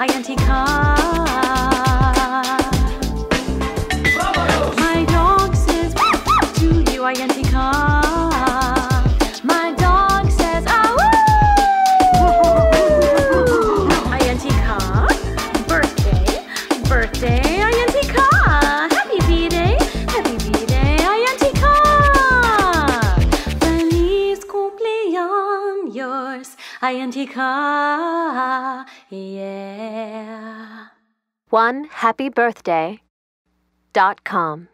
I anti-car. America, yeah. One happy birthday dot com.